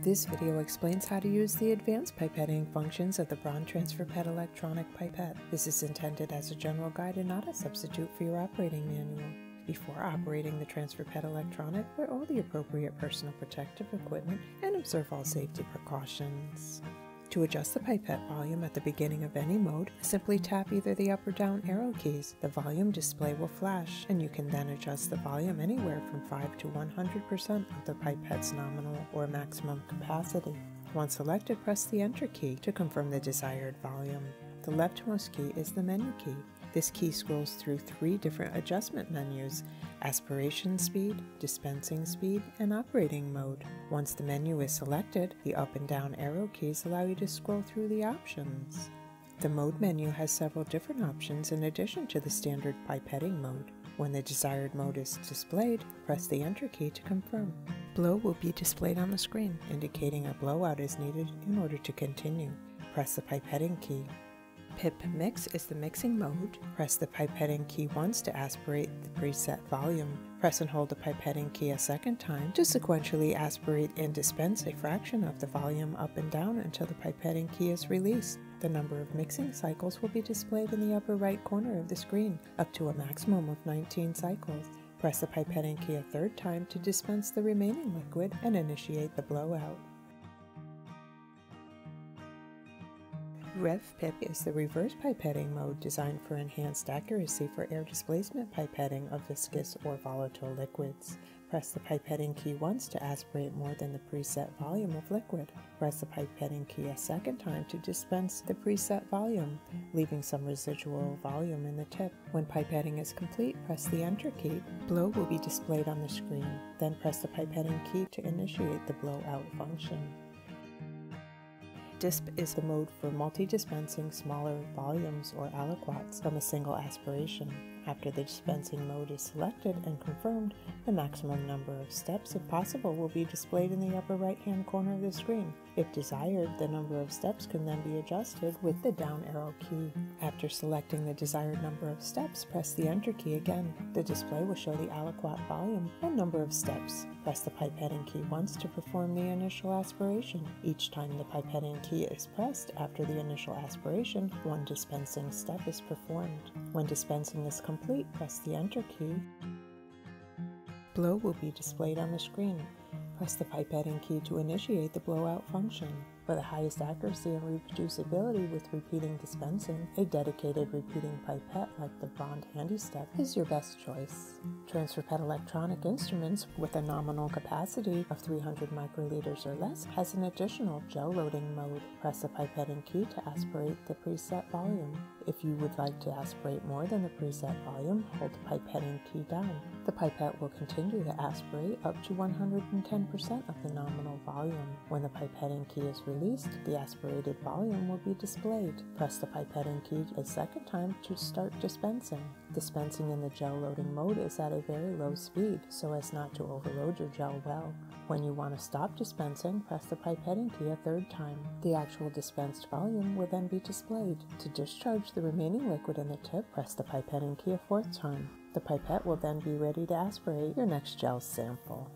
This video explains how to use the advanced pipetting functions of the BRAND Transferpette electronic pipette. This is intended as a general guide and not a substitute for your operating manual. Before operating the Transferpette electronic, wear all the appropriate personal protective equipment and observe all safety precautions. To adjust the pipette volume at the beginning of any mode, simply tap either the up or down arrow keys. The volume display will flash, and you can then adjust the volume anywhere from 5 to 100% of the pipette's nominal or maximum capacity. Once selected, press the Enter key to confirm the desired volume. The leftmost key is the menu key. This key scrolls through three different adjustment menus aspiration speed, dispensing speed, and operating mode. Once the menu is selected, the up and down arrow keys allow you to scroll through the options. The mode menu has several different options in addition to the standard pipetting mode. When the desired mode is displayed, press the Enter key to confirm. Blow will be displayed on the screen, indicating a blowout is needed in order to continue. Press the pipetting key. Pip Mix is the mixing mode. Press the pipetting key once to aspirate the preset volume. Press and hold the pipetting key a second time to sequentially aspirate and dispense a fraction of the volume up and down until the pipetting key is released. The number of mixing cycles will be displayed in the upper right corner of the screen, up to a maximum of 19 cycles. Press the pipetting key a third time to dispense the remaining liquid and initiate the blowout. RevPip is the reverse pipetting mode designed for enhanced accuracy for air displacement pipetting of viscous or volatile liquids. Press the pipetting key once to aspirate more than the preset volume of liquid. Press the pipetting key a second time to dispense the preset volume, leaving some residual volume in the tip. When pipetting is complete, press the Enter key. Blow will be displayed on the screen. Then press the pipetting key to initiate the blowout function. DISP is the mode for multi-dispensing smaller volumes or aliquots from a single aspiration. After the dispensing mode is selected and confirmed, the maximum number of steps, if possible, will be displayed in the upper right-hand corner of the screen. If desired, the number of steps can then be adjusted with the down arrow key. After selecting the desired number of steps, press the Enter key again. The display will show the aliquot volume and number of steps. Press the pipetting key once to perform the initial aspiration. Each time the pipetting key is pressed after the initial aspiration, one dispensing step is performed. When dispensing is complete, press the Enter key. Blow will be displayed on the screen. Press the pipetting key to initiate the blowout function. For the highest accuracy and reproducibility with repeating dispensing, a dedicated repeating pipette like the BRAND Handy Step is your best choice. Transferpette electronic instruments with a nominal capacity of 300 microliters or less has an additional gel loading mode. Press the pipetting key to aspirate the preset volume. If you would like to aspirate more than the preset volume, hold the pipetting key down. The pipette will continue to aspirate up to 110% of the nominal volume. When the pipetting key is released, released, the aspirated volume will be displayed. Press the pipetting key a second time to start dispensing. Dispensing in the gel loading mode is at a very low speed so as not to overload your gel well. When you want to stop dispensing, press the pipetting key a third time. The actual dispensed volume will then be displayed. To discharge the remaining liquid in the tip, press the pipetting key a fourth time. The pipette will then be ready to aspirate your next gel sample.